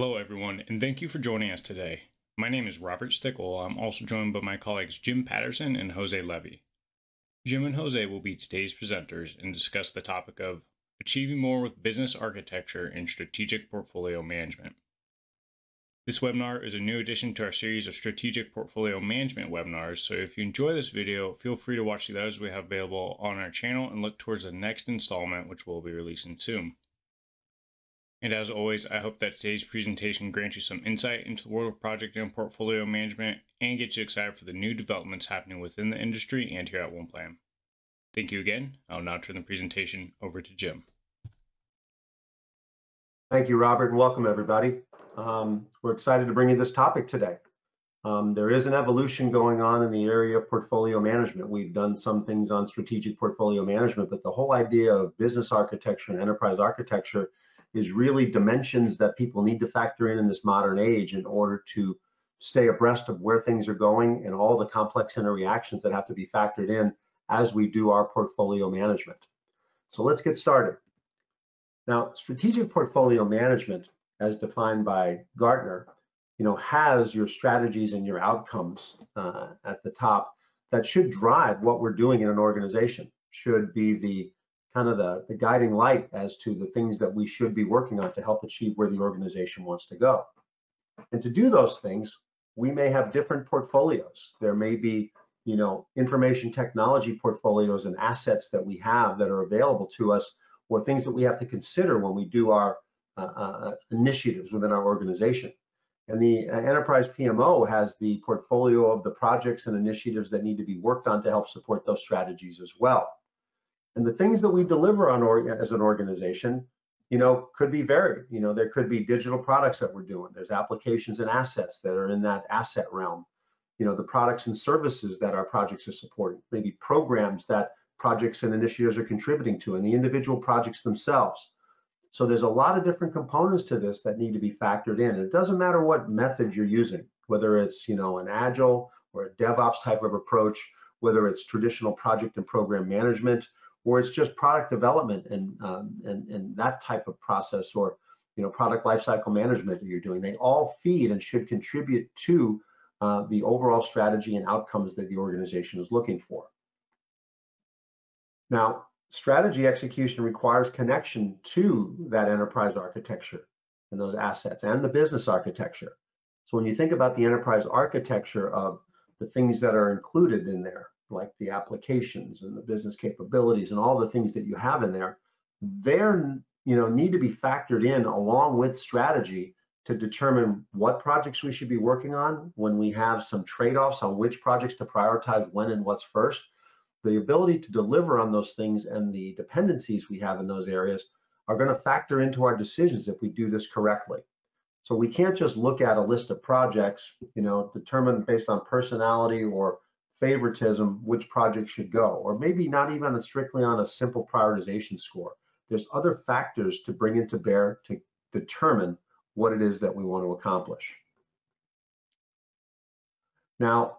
Hello, everyone, and thank you for joining us today. My name is Robert Stickle. I'm also joined by my colleagues Jim Patterson and Jose Levy. Jim and Jose will be today's presenters and discuss the topic of achieving more with business architecture and strategic portfolio management. This webinar is a new addition to our series of strategic portfolio management webinars, so if you enjoy this video, feel free to watch the others we have available on our channel and look towards the next installment, which we'll be releasing soon. And as always, I hope that today's presentation grants you some insight into the world of project and portfolio management and gets you excited for the new developments happening within the industry and here at OnePlan. Thank you again. I'll now turn the presentation over to Jim. Thank you, Robert, and welcome everybody. Um, we're excited to bring you this topic today. Um, there is an evolution going on in the area of portfolio management. We've done some things on strategic portfolio management, but the whole idea of business architecture and enterprise architecture is really dimensions that people need to factor in in this modern age in order to stay abreast of where things are going and all the complex interreactions that have to be factored in as we do our portfolio management. So let's get started. Now, strategic portfolio management, as defined by Gartner, you know, has your strategies and your outcomes uh, at the top that should drive what we're doing in an organization, should be the kind of the, the guiding light as to the things that we should be working on to help achieve where the organization wants to go. And to do those things, we may have different portfolios. There may be, you know, information technology portfolios and assets that we have that are available to us or things that we have to consider when we do our uh, uh, initiatives within our organization. And the uh, enterprise PMO has the portfolio of the projects and initiatives that need to be worked on to help support those strategies as well. And the things that we deliver on or, as an organization, you know, could be varied. You know, there could be digital products that we're doing. There's applications and assets that are in that asset realm. You know, the products and services that our projects are supporting, maybe programs that projects and initiatives are contributing to, and the individual projects themselves. So there's a lot of different components to this that need to be factored in. It doesn't matter what method you're using, whether it's, you know, an agile or a DevOps type of approach, whether it's traditional project and program management, or it's just product development and um, and and that type of process or you know product lifecycle management that you're doing. They all feed and should contribute to uh, the overall strategy and outcomes that the organization is looking for. Now strategy execution requires connection to that enterprise architecture and those assets and the business architecture. So when you think about the enterprise architecture of the things that are included in there like the applications and the business capabilities and all the things that you have in there, they're you know need to be factored in along with strategy to determine what projects we should be working on when we have some trade-offs on which projects to prioritize when and what's first. The ability to deliver on those things and the dependencies we have in those areas are going to factor into our decisions if we do this correctly. So we can't just look at a list of projects, you know, determine based on personality or favoritism which project should go, or maybe not even strictly on a simple prioritization score. There's other factors to bring into bear to determine what it is that we want to accomplish. Now,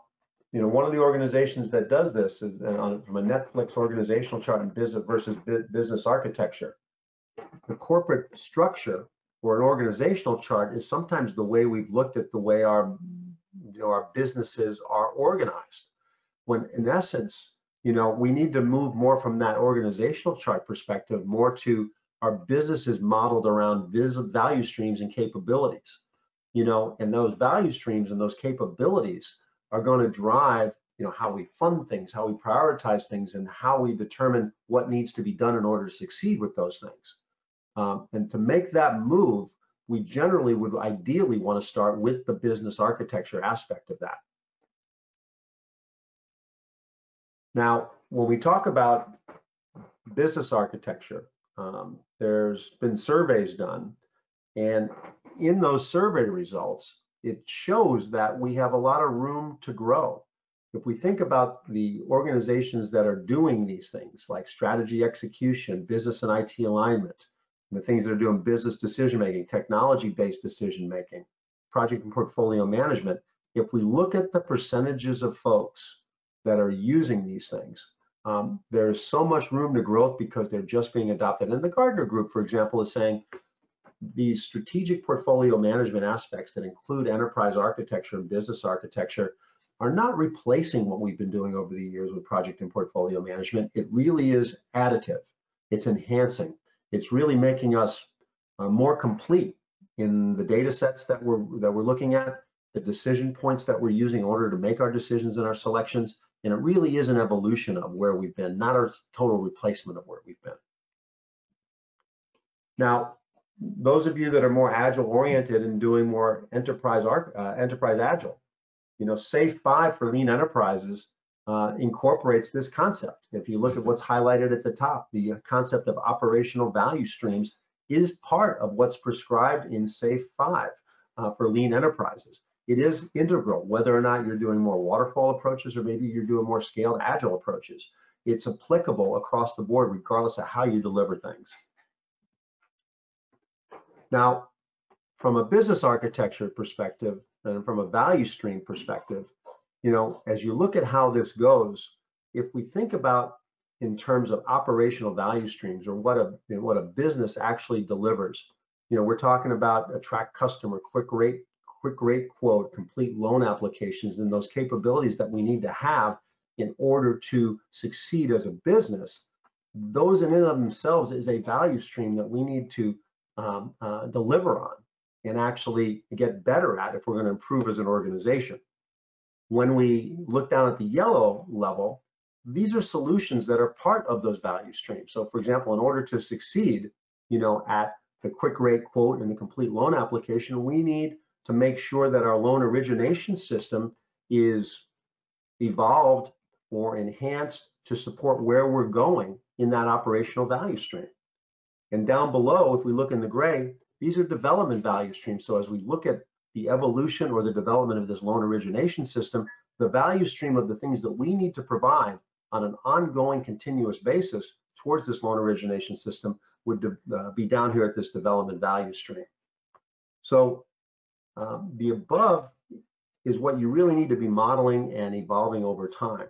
you know, one of the organizations that does this is uh, on, from a Netflix organizational chart in business versus business architecture. The corporate structure or an organizational chart is sometimes the way we've looked at the way our, you know, our businesses are organized when in essence, you know, we need to move more from that organizational chart perspective more to our business is modeled around value streams and capabilities, you know, and those value streams and those capabilities are going to drive, you know, how we fund things, how we prioritize things, and how we determine what needs to be done in order to succeed with those things. Um, and to make that move, we generally would ideally want to start with the business architecture aspect of that. Now, when we talk about business architecture, um, there's been surveys done, and in those survey results, it shows that we have a lot of room to grow. If we think about the organizations that are doing these things, like strategy execution, business and IT alignment, the things that are doing business decision making, technology based decision making, project and portfolio management, if we look at the percentages of folks that are using these things. Um, there's so much room to growth because they're just being adopted. And the Gartner Group, for example, is saying these strategic portfolio management aspects that include enterprise architecture and business architecture are not replacing what we've been doing over the years with project and portfolio management. It really is additive. It's enhancing. It's really making us uh, more complete in the data sets that we're that we're looking at, the decision points that we're using in order to make our decisions and our selections. And it really is an evolution of where we've been, not a total replacement of where we've been. Now, those of you that are more agile oriented and doing more enterprise uh, enterprise agile, you know, SAFe 5 for lean enterprises uh, incorporates this concept. If you look at what's highlighted at the top, the concept of operational value streams is part of what's prescribed in SAFe 5 uh, for lean enterprises. It is integral, whether or not you're doing more waterfall approaches or maybe you're doing more scaled agile approaches. It's applicable across the board, regardless of how you deliver things. Now, from a business architecture perspective and from a value stream perspective, you know, as you look at how this goes, if we think about in terms of operational value streams or what a what a business actually delivers, you know, we're talking about attract customer, quick rate, quick rate quote, complete loan applications, and those capabilities that we need to have in order to succeed as a business. Those in and of themselves is a value stream that we need to um, uh, deliver on and actually get better at if we're going to improve as an organization. When we look down at the yellow level, these are solutions that are part of those value streams. So for example, in order to succeed, you know, at the quick rate quote and the complete loan application, we need to make sure that our loan origination system is evolved or enhanced to support where we're going in that operational value stream. And down below, if we look in the gray, these are development value streams. So as we look at the evolution or the development of this loan origination system, the value stream of the things that we need to provide on an ongoing continuous basis towards this loan origination system would uh, be down here at this development value stream. So um, the above is what you really need to be modeling and evolving over time.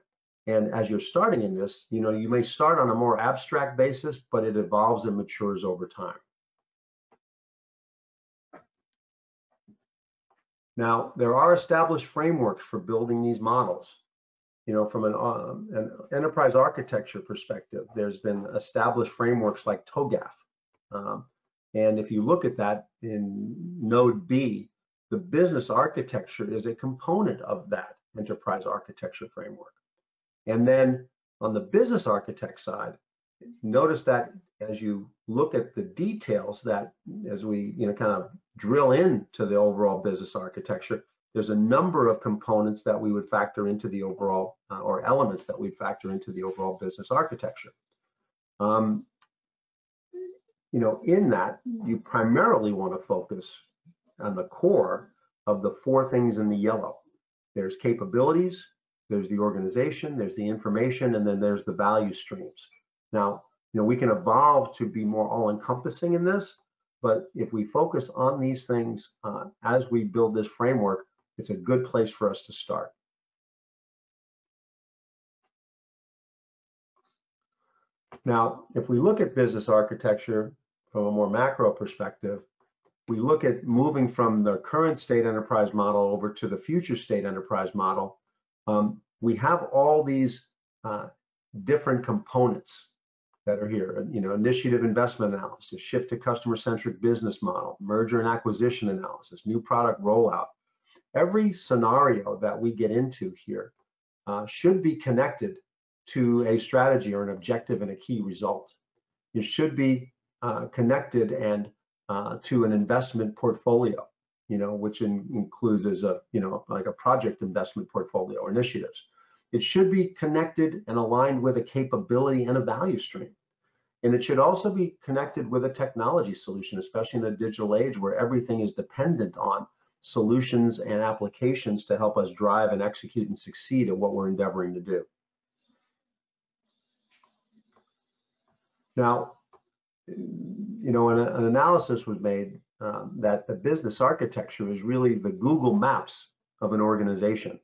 And as you're starting in this, you know, you may start on a more abstract basis, but it evolves and matures over time. Now, there are established frameworks for building these models. You know, from an, um, an enterprise architecture perspective, there's been established frameworks like TOGAF. Um, and if you look at that in node B, the business architecture is a component of that enterprise architecture framework. And then on the business architect side, notice that as you look at the details that as we you know kind of drill into the overall business architecture, there's a number of components that we would factor into the overall uh, or elements that we'd factor into the overall business architecture. Um, you know, in that, you primarily want to focus on the core of the four things in the yellow. There's capabilities, there's the organization, there's the information, and then there's the value streams. Now, you know, we can evolve to be more all-encompassing in this, but if we focus on these things uh, as we build this framework, it's a good place for us to start. Now, if we look at business architecture from a more macro perspective, we look at moving from the current state enterprise model over to the future state enterprise model um, we have all these uh, different components that are here. You know, initiative investment analysis, shift to customer-centric business model, merger and acquisition analysis, new product rollout. Every scenario that we get into here uh, should be connected to a strategy or an objective and a key result. It should be uh, connected and uh, to an investment portfolio you know, which in, includes as a, you know, like a project investment portfolio or initiatives. It should be connected and aligned with a capability and a value stream. And it should also be connected with a technology solution, especially in a digital age where everything is dependent on solutions and applications to help us drive and execute and succeed at what we're endeavoring to do. Now, you know, an, an analysis was made um, that the business architecture is really the Google Maps of an organization.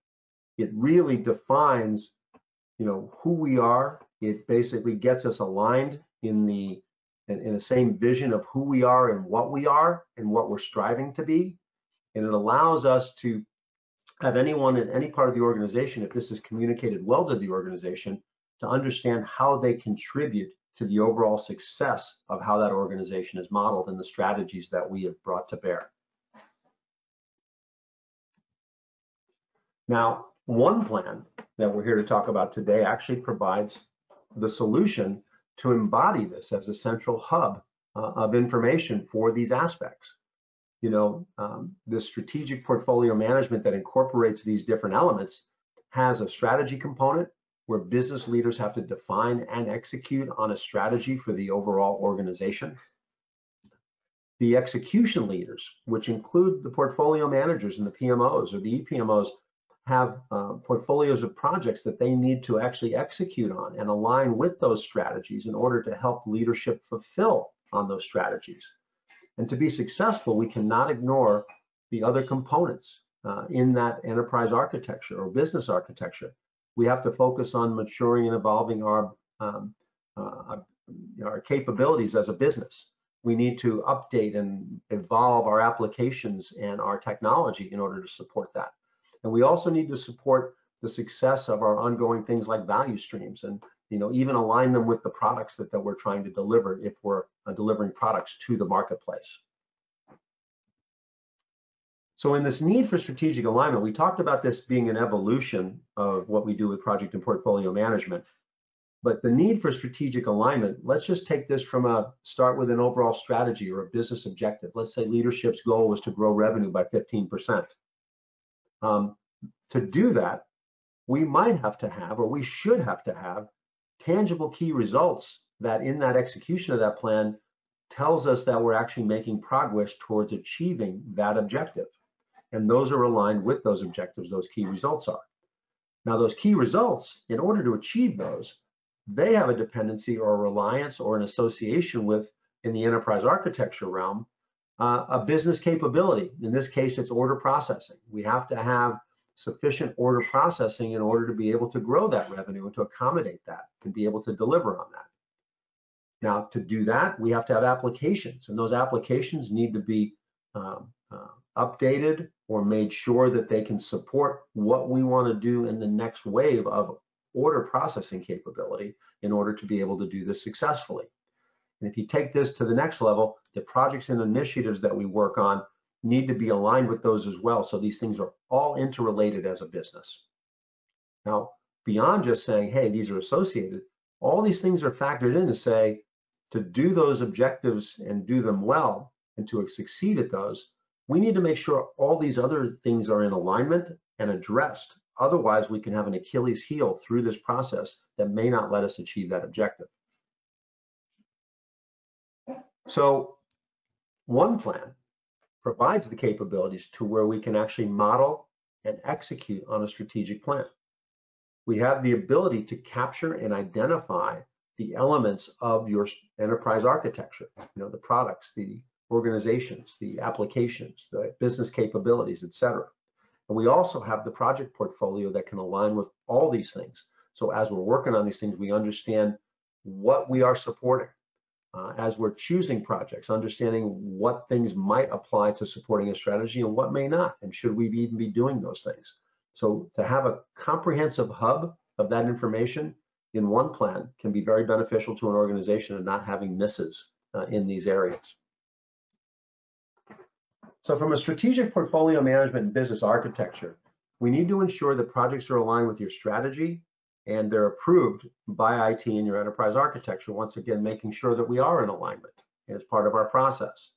It really defines, you know, who we are. It basically gets us aligned in the in, in the same vision of who we are and what we are and what we're striving to be. And it allows us to have anyone in any part of the organization, if this is communicated well to the organization, to understand how they contribute to the overall success of how that organization is modeled and the strategies that we have brought to bear. Now, OnePlan that we're here to talk about today actually provides the solution to embody this as a central hub uh, of information for these aspects. You know, um, the strategic portfolio management that incorporates these different elements has a strategy component where business leaders have to define and execute on a strategy for the overall organization. The execution leaders, which include the portfolio managers and the PMOs or the EPMOs, have uh, portfolios of projects that they need to actually execute on and align with those strategies in order to help leadership fulfill on those strategies. And to be successful, we cannot ignore the other components uh, in that enterprise architecture or business architecture. We have to focus on maturing and evolving our, um, uh, our capabilities as a business. We need to update and evolve our applications and our technology in order to support that. And we also need to support the success of our ongoing things like value streams and you know even align them with the products that, that we're trying to deliver if we're uh, delivering products to the marketplace. So in this need for strategic alignment, we talked about this being an evolution of what we do with project and portfolio management. But the need for strategic alignment, let's just take this from a start with an overall strategy or a business objective. Let's say leadership's goal was to grow revenue by 15%. Um, to do that, we might have to have, or we should have to have, tangible key results that in that execution of that plan tells us that we're actually making progress towards achieving that objective. And those are aligned with those objectives, those key results are. Now, those key results, in order to achieve those, they have a dependency or a reliance or an association with, in the enterprise architecture realm, uh, a business capability. In this case, it's order processing. We have to have sufficient order processing in order to be able to grow that revenue and to accommodate that, to be able to deliver on that. Now, to do that, we have to have applications, and those applications need to be um, uh, updated or made sure that they can support what we want to do in the next wave of order processing capability in order to be able to do this successfully. And if you take this to the next level, the projects and initiatives that we work on need to be aligned with those as well. So these things are all interrelated as a business. Now, beyond just saying, hey, these are associated, all these things are factored in to say, to do those objectives and do them well and to succeed at those, we need to make sure all these other things are in alignment and addressed. Otherwise, we can have an Achilles heel through this process that may not let us achieve that objective. So OnePlan provides the capabilities to where we can actually model and execute on a strategic plan. We have the ability to capture and identify the elements of your enterprise architecture, you know, the products, the organizations, the applications, the business capabilities, et cetera. And we also have the project portfolio that can align with all these things. So as we're working on these things, we understand what we are supporting, uh, as we're choosing projects, understanding what things might apply to supporting a strategy and what may not, and should we even be doing those things. So to have a comprehensive hub of that information in OnePlan can be very beneficial to an organization and not having misses uh, in these areas. So from a strategic portfolio management and business architecture, we need to ensure that projects are aligned with your strategy and they're approved by IT in your enterprise architecture. Once again, making sure that we are in alignment as part of our process.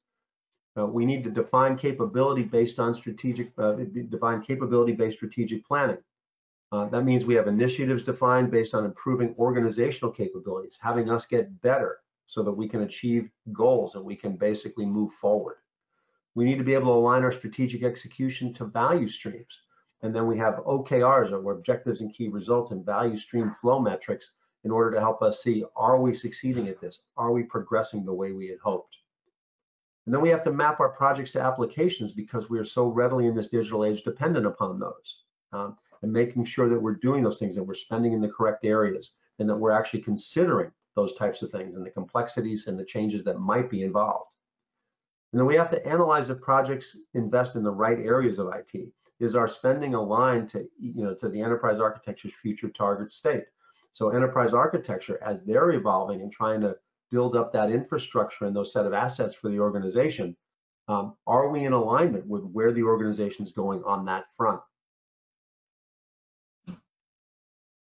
Uh, we need to define capability based on strategic, uh, define capability-based strategic planning. Uh, that means we have initiatives defined based on improving organizational capabilities, having us get better so that we can achieve goals and we can basically move forward. We need to be able to align our strategic execution to value streams. And then we have OKRs or objectives and key results and value stream flow metrics in order to help us see, are we succeeding at this? Are we progressing the way we had hoped? And then we have to map our projects to applications because we are so readily in this digital age dependent upon those. Um, and making sure that we're doing those things, that we're spending in the correct areas, and that we're actually considering those types of things and the complexities and the changes that might be involved. And then we have to analyze if projects invest in the right areas of IT. Is our spending aligned to, you know, to the enterprise architecture's future target state? So enterprise architecture, as they're evolving and trying to build up that infrastructure and those set of assets for the organization, um, are we in alignment with where the organization is going on that front?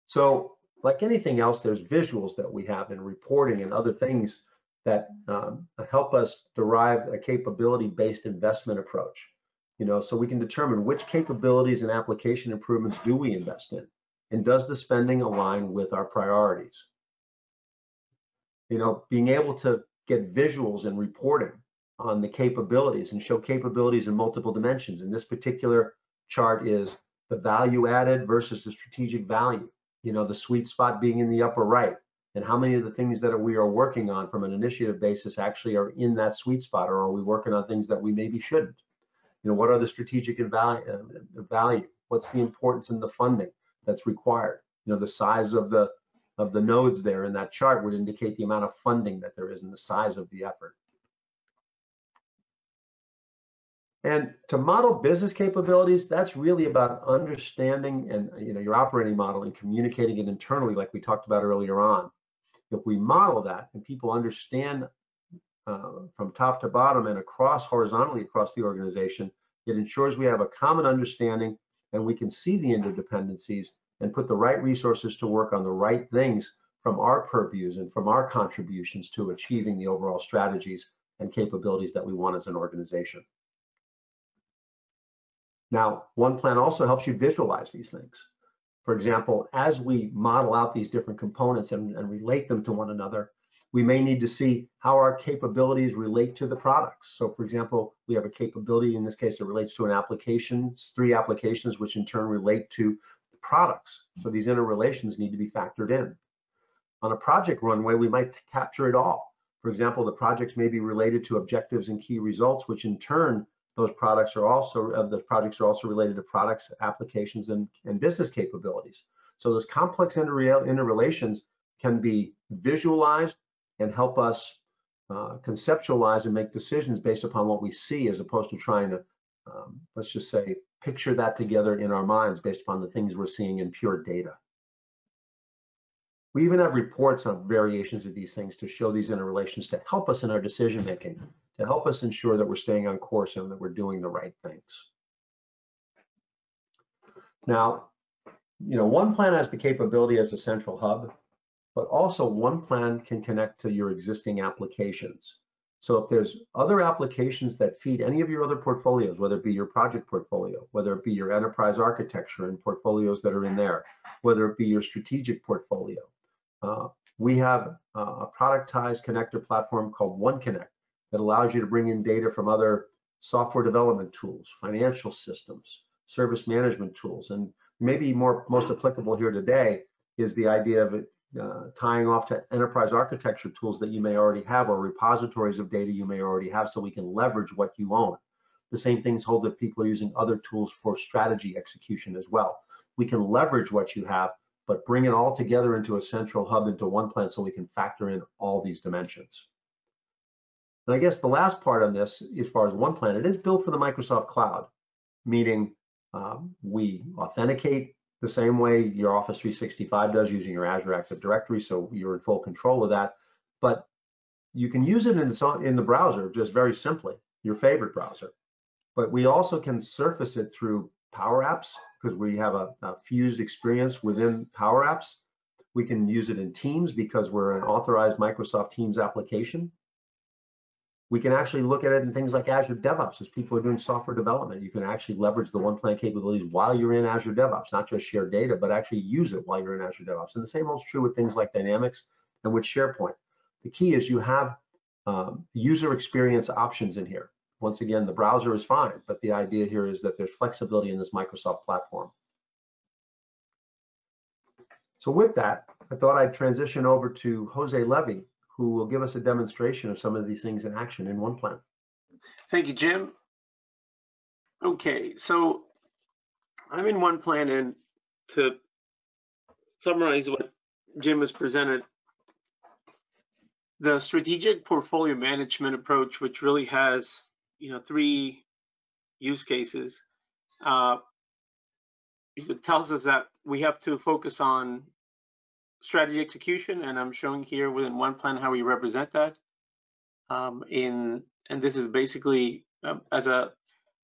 So like anything else, there's visuals that we have in reporting and other things that um, help us derive a capability-based investment approach. You know, so we can determine which capabilities and application improvements do we invest in, and does the spending align with our priorities? You know, being able to get visuals and reporting on the capabilities and show capabilities in multiple dimensions. And this particular chart is the value added versus the strategic value. You know, the sweet spot being in the upper right and how many of the things that we are working on from an initiative basis actually are in that sweet spot or are we working on things that we maybe shouldn't? You know what are the strategic uh, value? What's the importance in the funding that's required? You know the size of the of the nodes there in that chart would indicate the amount of funding that there is and the size of the effort. And to model business capabilities that's really about understanding and you know your operating model and communicating it internally like we talked about earlier on if we model that and people understand uh, from top to bottom and across horizontally across the organization, it ensures we have a common understanding and we can see the interdependencies and put the right resources to work on the right things from our purviews and from our contributions to achieving the overall strategies and capabilities that we want as an organization. Now, OnePlan also helps you visualize these things. For example, as we model out these different components and, and relate them to one another, we may need to see how our capabilities relate to the products. So for example, we have a capability, in this case, that relates to an application, three applications, which in turn relate to the products. So these interrelations need to be factored in. On a project runway, we might capture it all. For example, the projects may be related to objectives and key results, which in turn those products are also uh, the projects are also related to products, applications, and, and business capabilities. So those complex inter interrelations can be visualized and help us uh, conceptualize and make decisions based upon what we see as opposed to trying to, um, let's just say, picture that together in our minds based upon the things we're seeing in pure data. We even have reports on variations of these things to show these interrelations to help us in our decision making to help us ensure that we're staying on course and that we're doing the right things. Now, you know, OnePlan has the capability as a central hub, but also OnePlan can connect to your existing applications. So if there's other applications that feed any of your other portfolios, whether it be your project portfolio, whether it be your enterprise architecture and portfolios that are in there, whether it be your strategic portfolio, uh, we have uh, a productized connector platform called OneConnect that allows you to bring in data from other software development tools, financial systems, service management tools. And maybe more most applicable here today is the idea of uh, tying off to enterprise architecture tools that you may already have or repositories of data you may already have so we can leverage what you own. The same things hold that people are using other tools for strategy execution as well. We can leverage what you have, but bring it all together into a central hub into OnePlan so we can factor in all these dimensions. And I guess the last part on this, as far as OnePlan, it is built for the Microsoft Cloud, meaning um, we authenticate the same way your Office 365 does using your Azure Active Directory, so you're in full control of that. But you can use it in, in the browser just very simply, your favorite browser. But we also can surface it through Power Apps because we have a, a fused experience within Power Apps. We can use it in Teams because we're an authorized Microsoft Teams application. We can actually look at it in things like Azure DevOps as people are doing software development. You can actually leverage the OnePlan capabilities while you're in Azure DevOps, not just share data, but actually use it while you're in Azure DevOps. And the same holds true with things like Dynamics and with SharePoint. The key is you have um, user experience options in here. Once again, the browser is fine, but the idea here is that there's flexibility in this Microsoft platform. So with that, I thought I'd transition over to Jose Levy, who will give us a demonstration of some of these things in action in OnePlan. Thank you, Jim. Okay, so I'm in OnePlan and to summarize what Jim has presented, the strategic portfolio management approach, which really has, you know, three use cases, uh, it tells us that we have to focus on strategy execution, and I'm showing here within OnePlan how we represent that. Um, in and this is basically uh, as a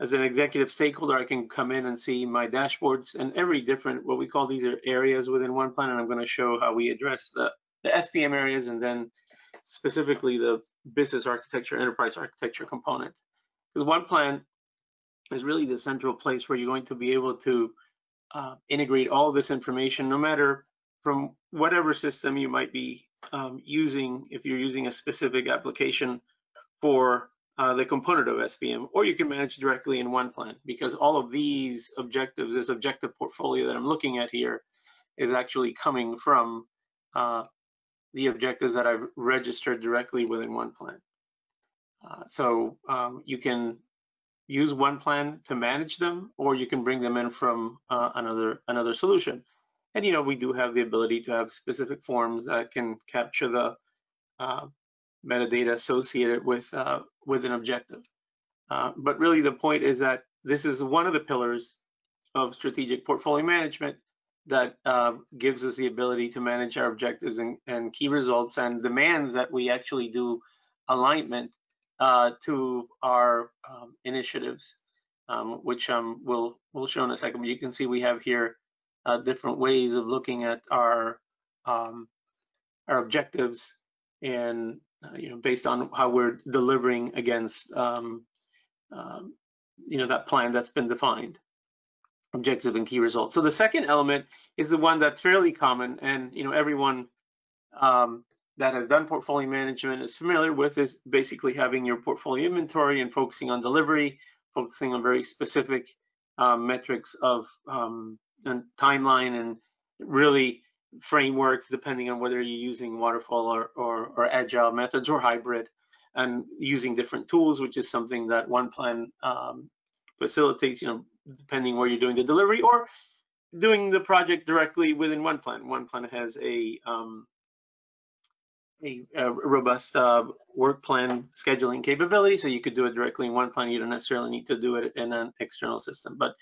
as an executive stakeholder, I can come in and see my dashboards and every different what we call these are areas within OnePlan, and I'm going to show how we address the the SPM areas and then specifically the business architecture, enterprise architecture component. Because OnePlan is really the central place where you're going to be able to uh, integrate all this information, no matter from whatever system you might be um, using, if you're using a specific application for uh, the component of SPM, or you can manage directly in OnePlan because all of these objectives, this objective portfolio that I'm looking at here is actually coming from uh, the objectives that I've registered directly within OnePlan. Uh, so um, you can use OnePlan to manage them, or you can bring them in from uh, another another solution. And you know we do have the ability to have specific forms that can capture the uh, metadata associated with uh, with an objective. Uh, but really, the point is that this is one of the pillars of strategic portfolio management that gives us the ability to manage our objectives and, and, key results and demands that we actually do alignment uh, to our um, initiatives, um, which um, we'll, we'll show in a second. But you can see we have here uh, different ways of looking at our um, our objectives and uh, you know based on how we're delivering against um, um, you know that plan that's been defined objective and key results. So the second element is the one that's fairly common and you know everyone um, that has done portfolio management is familiar with is basically having your portfolio inventory and focusing on delivery, focusing on very specific um, metrics of um, and timeline and really frameworks depending on whether you're using waterfall or, or, or agile methods or hybrid and using different tools, which is something that OnePlan um, facilitates, you know, depending where you're doing the delivery or doing the project directly within OnePlan. One plan has a um, a, a, robust uh, work plan scheduling capability, so you could do it directly in OnePlan. You don't necessarily need to do it in an external system. But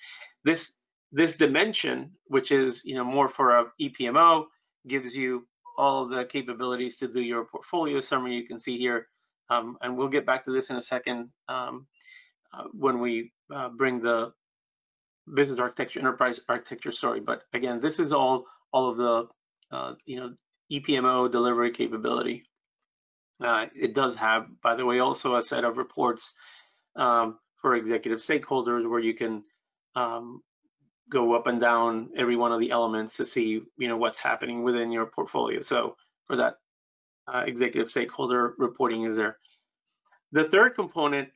this this dimension, which is you know more for a EPMO, gives you all the capabilities to do your portfolio summary. You can see here, um, and we'll get back to this in a second um, uh, when we uh, bring the business architecture, enterprise architecture story. But again, this is all all of the uh, you know EPMO delivery capability. Uh, it does have, by the way, also a set of reports um, for executive stakeholders where you can um, go up and down every one of the elements to see you know what's happening within your portfolio. So for that uh, executive stakeholder reporting is there. The third component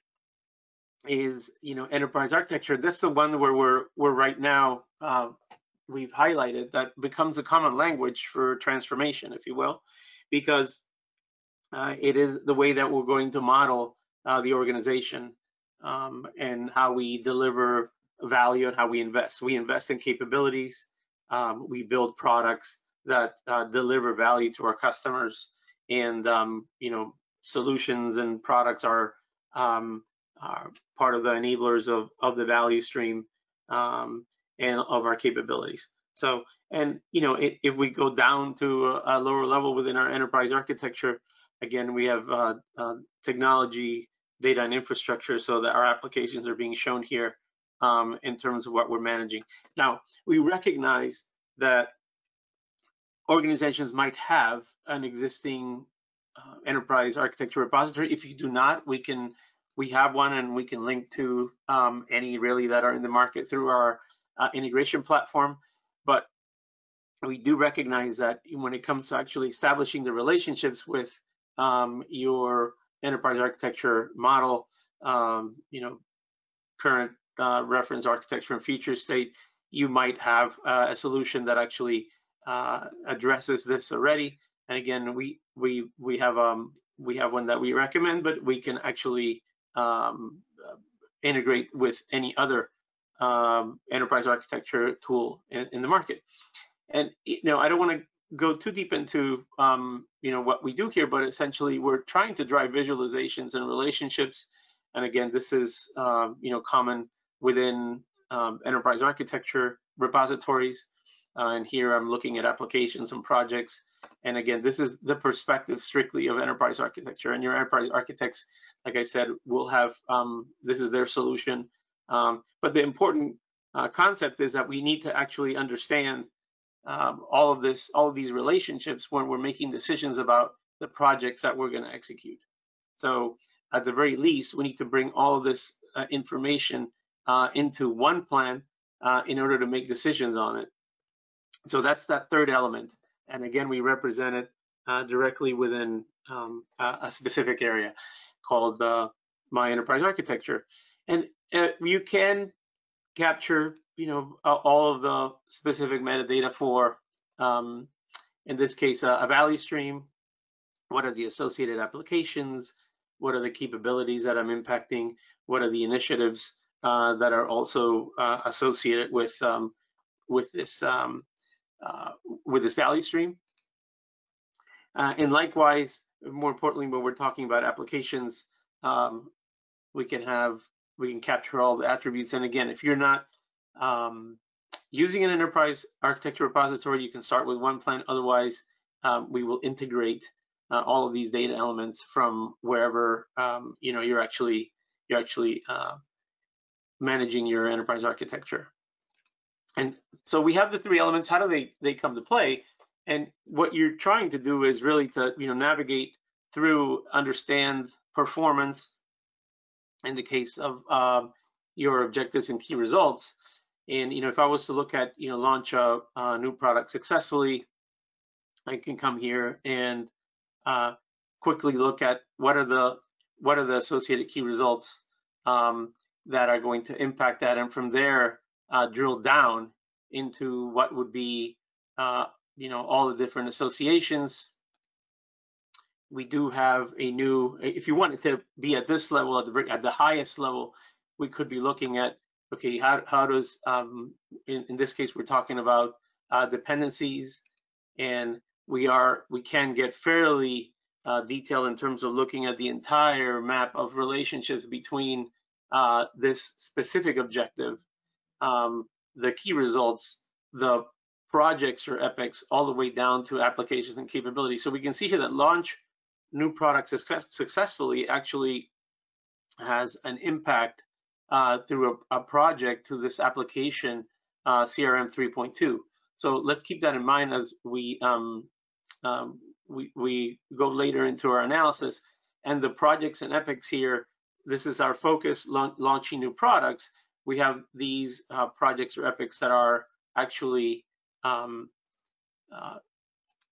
is you know enterprise architecture. That's the one where we're we're right now uh, we've highlighted that becomes a common language for transformation, if you will, because uh, it is the way that we're going to model uh, the organization um, and how we deliver value and how we invest. We invest in capabilities. Um, we build products that uh, deliver value to our customers, and um, you know solutions and products are um, are part of the enablers of, of the value stream um, and of our capabilities. So, and you know, it, if we go down to a, lower level within our enterprise architecture, again, we have uh, uh, technology, data, and infrastructure, so that our applications are being shown here um, in terms of what we're managing. Now, we recognize that organizations might have an existing uh, enterprise architecture repository. If you do not, we can we have one and we can link to um, any really that are in the market through our uh, integration platform. But we do recognize that when it comes to actually establishing the relationships with um, your enterprise architecture model, um, you know, current uh, reference architecture and feature state, you might have uh, a solution that actually uh, addresses this already. And again, we we we have um we have one that we recommend, but we can actually um, integrate with any other um, enterprise architecture tool in, in, the market. And you know, I don't want to go too deep into um, you know what we do here, but essentially we're trying to drive visualizations and relationships. And again, this is um, you know common within um, enterprise architecture repositories. Uh, and here I'm looking at applications and projects. And again, this is the perspective strictly of enterprise architecture. And your enterprise architects, like I said, will have um, this is their solution. Um, but the important uh, concept is that we need to actually understand um, all of this, all of these relationships when we're making decisions about the projects that we're going to execute. So at the very least, we need to bring all of this uh, information uh, into OnePlan uh, in order to make decisions on it. So that's that third element. And again, we represent it uh, directly within um, a, a, specific area called uh, My Enterprise Architecture. And you can capture, you know, all of the specific metadata for, um, in this case, a value stream. What are the associated applications? What are the capabilities that I'm impacting? What are the initiatives uh, that are also uh, associated with um, with this um, uh, with this value stream? Uh, and likewise, more importantly, when we're talking about applications, um, we can have we can capture all the attributes. And again, if you're not um, using an enterprise architecture repository, you can start with OnePlan. Otherwise, um, we will integrate uh, all of these data elements from wherever um, you know you're actually you're actually uh, managing your enterprise architecture. And so we have the three elements. How do they they come to play? And what you're trying to do is really to you know navigate through, understand performance, in the case of uh, your objectives and key results. And you know, if I was to look at you know launch a, a new product successfully, I can come here and uh, quickly look at what are the what are the associated key results um, that are going to impact that, and from there uh, drill down into what would be uh, you know all the different associations we do have a new, if you wanted to be at this level, at the, at the highest level, we could be looking at, okay, how, how does, um, in, in this case, we're talking about uh, dependencies, and we are, we can get fairly uh, detailed in terms of looking at the entire map of relationships between uh, this specific objective, um, the key results, the projects or epics, all the way down to applications and capabilities. So we can see here that launch new product success, successfully actually has an impact uh, through a, a, project through this application uh, CRM 3.2. So let's keep that in mind as we, um, um, we, we go later into our analysis. And the projects and epics here, this is our focus, la launching new products. We have these uh, projects or epics that are actually um, uh,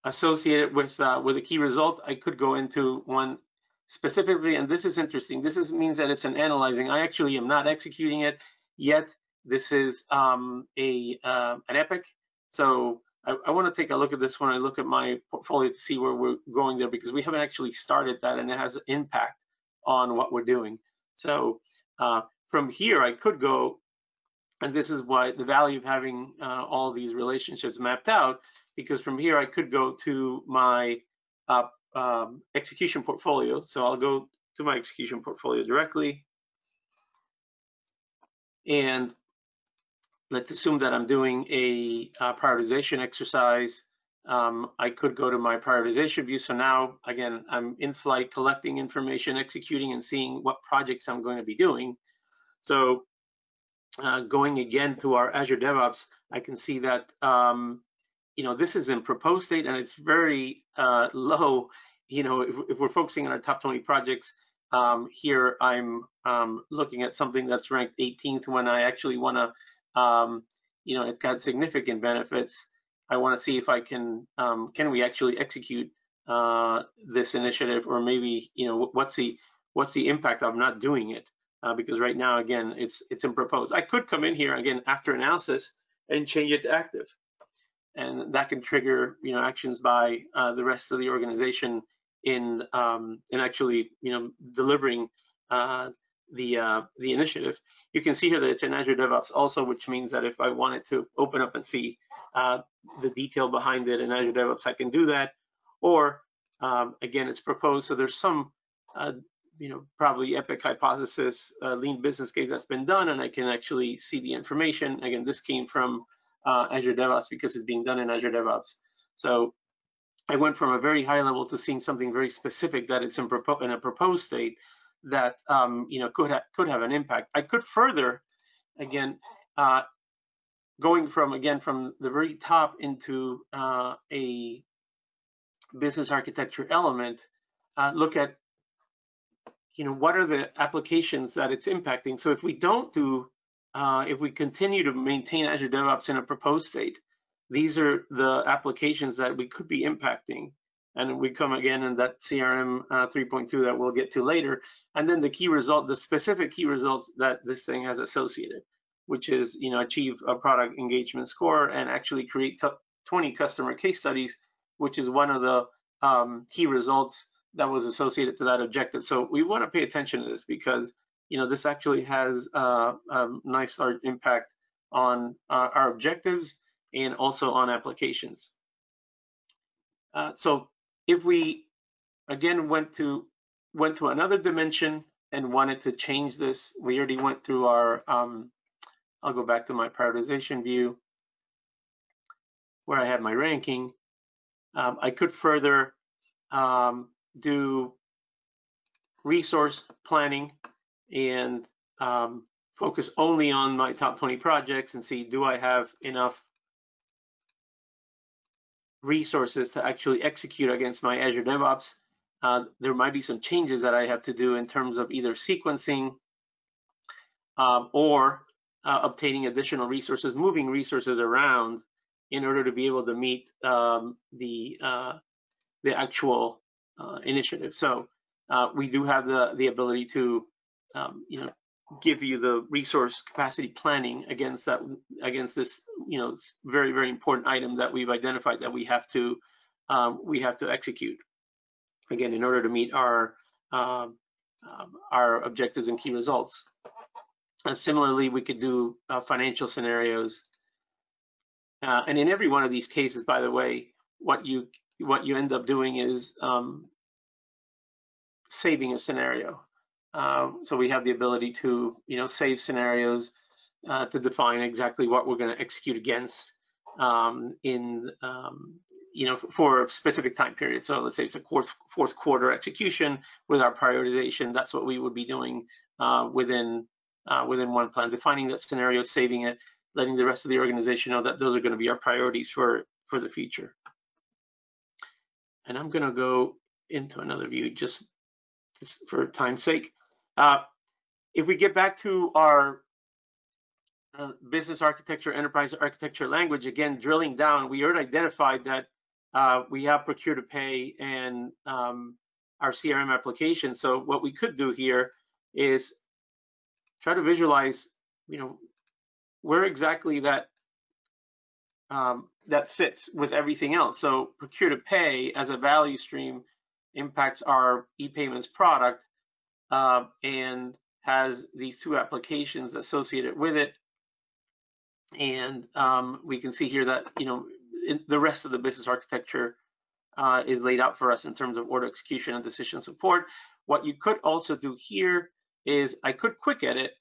associated with uh, with a key result. I could go into one specifically, and this is interesting. This is, means that it's an analyzing. I actually am not executing it yet. This is um, a uh, an epic. So I, I want to take a look at this when I look at my portfolio to see where we're going there because we haven't actually started that and it has an impact on what we're doing. So uh, from here, I could go, and this is why the value of having uh, all these relationships mapped out because from here I could go to my uh, um, execution portfolio. So I'll go to my execution portfolio directly. And let's assume that I'm doing a uh, prioritization exercise. Um, I could go to my prioritization view. So now, again, I'm in flight collecting information, executing and seeing what projects I'm going to be doing. So uh, going again to our Azure DevOps, I can see that um, you know, this is in proposed state and it's very uh, low. You know, if, if, we're focusing on our top 20 projects, um, here I'm um, looking at something that's ranked 18th when I actually want to, um, you know, it's got significant benefits. I want to see if I can, um, can we actually execute uh, this initiative or maybe, you know, what's the, what's the impact of not doing it? Uh, because right now, again, it's, it's in proposed. I could come in here again after analysis and change it to active and that can trigger you know actions by uh, the rest of the organization in um, in actually you know delivering uh, the uh, the initiative. You can see here that it's in Azure DevOps also, which means that if I wanted to open up and see uh, the detail behind it in Azure DevOps, I can do that. Or um, again, it's proposed. So there's some, uh, you know, probably epic hypothesis, uh, lean business case that's been done, and I can actually see the information. Again, this came from uh, Azure DevOps because it's being done in Azure DevOps. So I went from a very high level to seeing something very specific that it's in, in a proposed state that um, you know could ha could have an impact. I could further, again, uh, going from again from the very top into uh, a business architecture element, uh, look at you know what are the applications that it's impacting. So if we don't do, uh, if we continue to maintain Azure DevOps in a proposed state, these are the applications that we could be impacting. And we come again in that CRM uh, 3.2 that we'll get to later. And then the key result, the specific key results that this thing has associated, which is, you know, achieve a product engagement score and actually create 20 customer case studies, which is one of the um, key results that was associated to that objective. So we want to pay attention to this because, you know, this actually has uh, a nice impact on uh, our objectives and also on applications. Uh, so if we again went to went to another dimension and wanted to change this, we already went through our, um, I'll go back to my prioritization view where I have my ranking. Um, I could further um, do resource planning and um, focus only on my top 20 projects and see do I have enough resources to actually execute against my Azure DevOps. Uh, there might be some changes that I have to do in terms of either sequencing um, or uh, obtaining additional resources, moving resources around in order to be able to meet um, the uh, the actual initiative. So uh, we do have the the ability to um, you know give you the resource capacity planning against that against this you know very very important item that we've identified that we have to um, we have to execute. Again in order to meet our um, um, our objectives and key results. And similarly we could do uh, financial scenarios. Uh, and in every one of these cases by the way what you what you end up doing is um, saving a scenario uh, so we have the ability to, you know, save scenarios uh, to define exactly what we're going to execute against um, in, um, you know, for a specific time period. So let's say it's a fourth, fourth quarter execution with our prioritization. That's what we would be doing uh, within uh, within OnePlan, defining that scenario, saving it, letting the rest of the organization know that those are going to be our priorities for for the future. And I'm going to go into another view just for time's sake. Uh, if we get back to our uh, business architecture, enterprise architecture language, again, drilling down, we already identified that uh, we have procure to pay and um, our CRM application. So what we could do here is try to visualize, you know, where exactly that um, that sits with everything else. So procure to pay as a value stream impacts our e-payments product uh, and has these two applications associated with it. And um, we can see here that, you know, the rest of the business architecture uh, is laid out for us in terms of order execution and decision support. What you could also do here is I could quick edit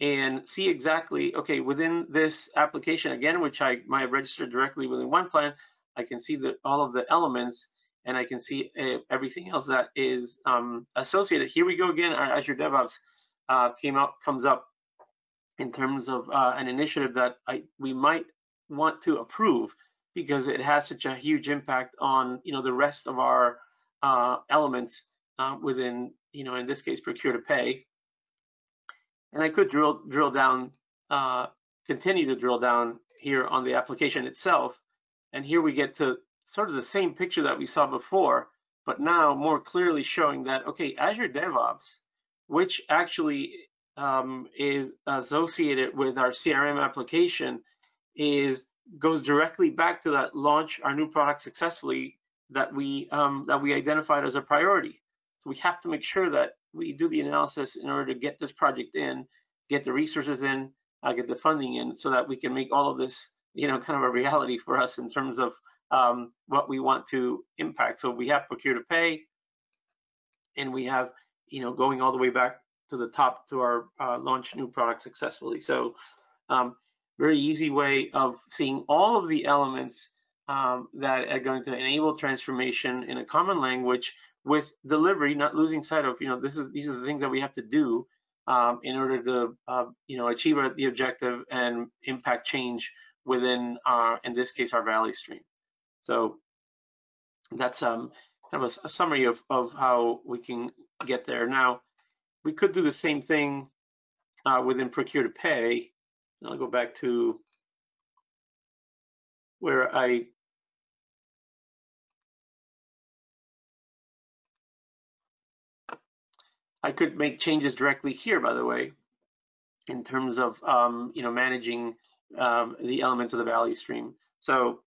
and see exactly, okay, within this application, again, which I might have registered directly within OnePlan, I can see that all of the elements and I can see uh, everything else that is um, associated. Here we go again, our Azure DevOps uh, came out, comes up in terms of uh, an initiative that I, we might want to approve because it has such a huge impact on, you know, the rest of our uh, elements uh, within, you know, in this case, procure to pay. And I could drill drill down, uh, continue to drill down here on the application itself. And here we get to sort of the same picture that we saw before, but now more clearly showing that, okay, Azure DevOps, which actually um, is associated with our CRM application, is goes directly back to that launch our new product successfully that we um, that we identified as a priority. So we have to make sure that we do the analysis in order to get this project in, get the resources in, uh, get the funding in, so that we can make all of this you know, kind of a reality for us in terms of um, what we want to impact. So we have procure to pay, and we have, you know, going all the way back to the top to our uh, launch new product successfully. So um, very easy way of seeing all of the elements um, that are going to enable transformation in a common language with delivery, not losing sight of, you know, this is these are the things that we have to do um, in order to, uh, you know, achieve the objective and impact change within, our, in this case, our value stream. So that's um, kind of a, a summary of, of how we can get there. Now, we could do the same thing uh, within procure to pay. I'll go back to where I I could make changes directly here, by the way, in terms of um, you know managing um, the elements of the value stream. So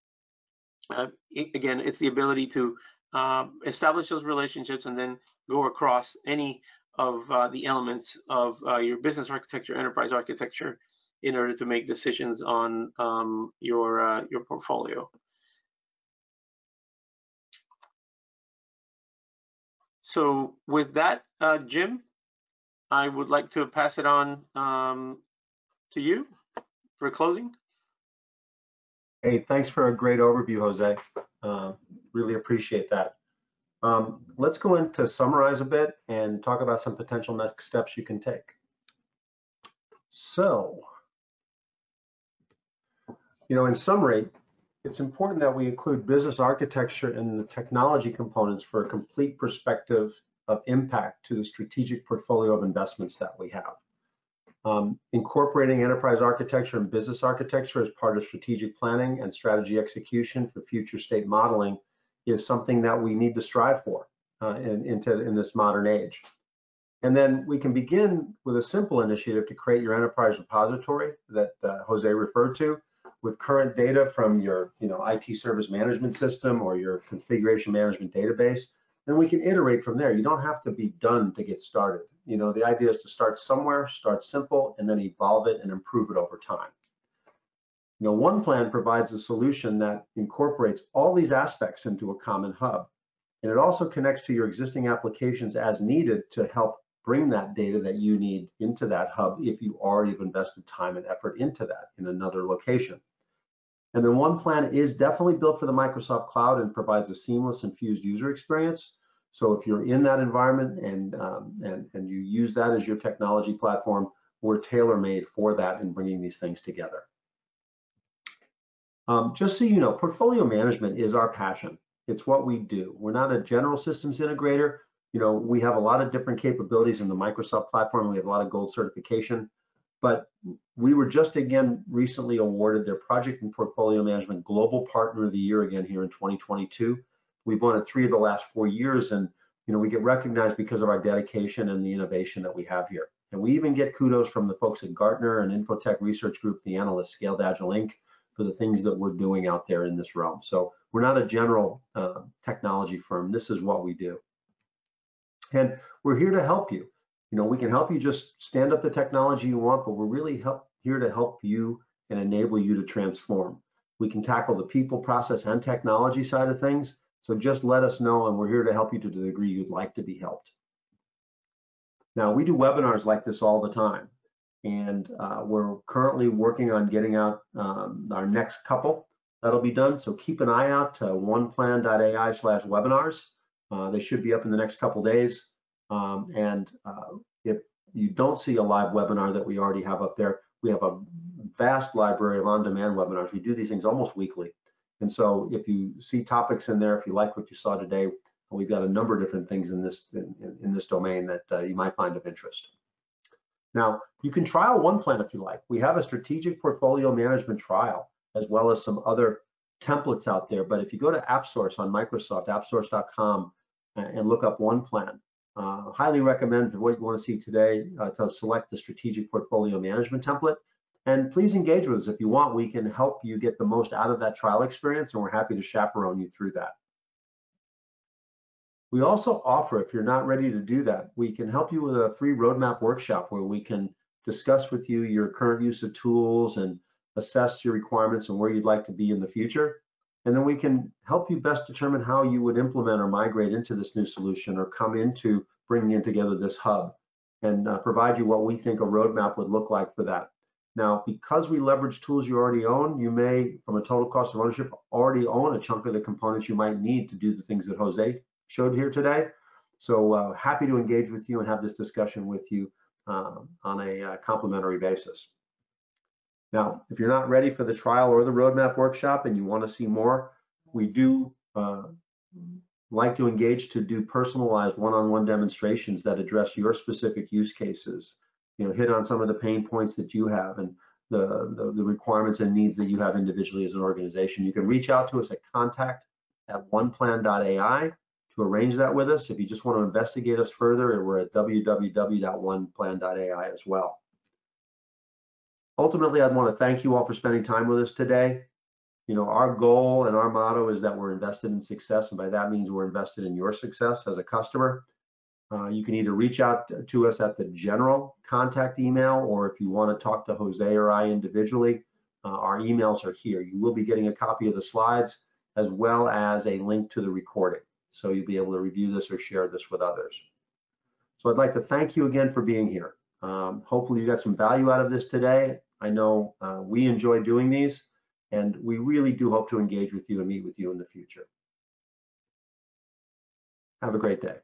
uh, it, again, it's the ability to uh, establish those relationships and then go across any of uh, the elements of uh, your business architecture, enterprise architecture, in order to make decisions on um, your uh, your portfolio. So with that, uh, Jim, I would like to pass it on um, to you for closing. Hey, thanks for a great overview, Jose. Uh, really appreciate that. Um, let's go into summarize a bit and talk about some potential next steps you can take. So, you know, in summary, it's important that we include business architecture and the technology components for a complete perspective of impact to the strategic portfolio of investments that we have. Um, incorporating enterprise architecture and business architecture as part of strategic planning and strategy execution for future state modeling is something that we need to strive for uh, in, into, in this modern age. And then we can begin with a simple initiative to create your enterprise repository that uh, Jose referred to with current data from your you know, IT service management system or your configuration management database. Then we can iterate from there. You don't have to be done to get started. You know, the idea is to start somewhere, start simple, and then evolve it and improve it over time. You know, OnePlan provides a solution that incorporates all these aspects into a common hub. And it also connects to your existing applications as needed to help bring that data that you need into that hub if you already have invested time and effort into that in another location. And then OnePlan is definitely built for the Microsoft Cloud and provides a seamless and fused user experience. So if you're in that environment and, um, and, and you use that as your technology platform, we're tailor-made for that in bringing these things together. Um, just so you know, portfolio management is our passion. It's what we do. We're not a general systems integrator. You know, we have a lot of different capabilities in the Microsoft platform. We have a lot of gold certification, but we were just again recently awarded their project and portfolio management global partner of the year again here in 2022. We've won it three of the last four years, and you know we get recognized because of our dedication and the innovation that we have here. And we even get kudos from the folks at Gartner and Info-Tech Research Group, the analysts, Scaled Agile Inc., for the things that we're doing out there in this realm. So we're not a general uh, technology firm. This is what we do. And we're here to help you. You know, we can help you just stand up the technology you want, but we're really help, here to help you and enable you to transform. We can tackle the people, process, and technology side of things, so just let us know and we're here to help you to the degree you'd like to be helped. Now, we do webinars like this all the time. And uh, we're currently working on getting out um, our next couple that'll be done. So keep an eye out to oneplan.ai slash webinars. Uh, they should be up in the next couple days. Um, and uh, if you don't see a live webinar that we already have up there, we have a vast library of on-demand webinars. We do these things almost weekly. And so if you see topics in there, if you like what you saw today, we've got a number of different things in this in, in this domain that uh, you might find of interest. Now, you can trial OnePlan if you like. We have a strategic portfolio management trial, as well as some other templates out there. But if you go to AppSource on Microsoft, appsource.com, and look up OnePlan, uh, highly recommend for what you want to see today uh, to select the strategic portfolio management template. And please engage with us if you want. We can help you get the most out of that trial experience, and we're happy to chaperone you through that. We also offer, if you're not ready to do that, we can help you with a free roadmap workshop where we can discuss with you your current use of tools and assess your requirements and where you'd like to be in the future. And then we can help you best determine how you would implement or migrate into this new solution or come into bringing in together this hub and uh, provide you what we think a roadmap would look like for that. Now, because we leverage tools you already own, you may, from a total cost of ownership, already own a chunk of the components you might need to do the things that Jose showed here today. So uh, happy to engage with you and have this discussion with you uh, on a uh, complimentary basis. Now, if you're not ready for the trial or the roadmap workshop and you want to see more, we do uh, like to engage to do personalized one-on-one -on -one demonstrations that address your specific use cases, you know, hit on some of the pain points that you have and the, the, the requirements and needs that you have individually as an organization. You can reach out to us at contact at oneplan.ai to arrange that with us. If you just want to investigate us further, we're at www.oneplan.ai as well. Ultimately, I'd want to thank you all for spending time with us today. You know, our goal and our motto is that we're invested in success, and by that means we're invested in your success as a customer. Uh, you can either reach out to us at the general contact email, or if you want to talk to Jose or I individually, uh, our emails are here. You will be getting a copy of the slides as well as a link to the recording. So you'll be able to review this or share this with others. So I'd like to thank you again for being here. Um, hopefully you got some value out of this today. I know uh, we enjoy doing these and we really do hope to engage with you and meet with you in the future. Have a great day.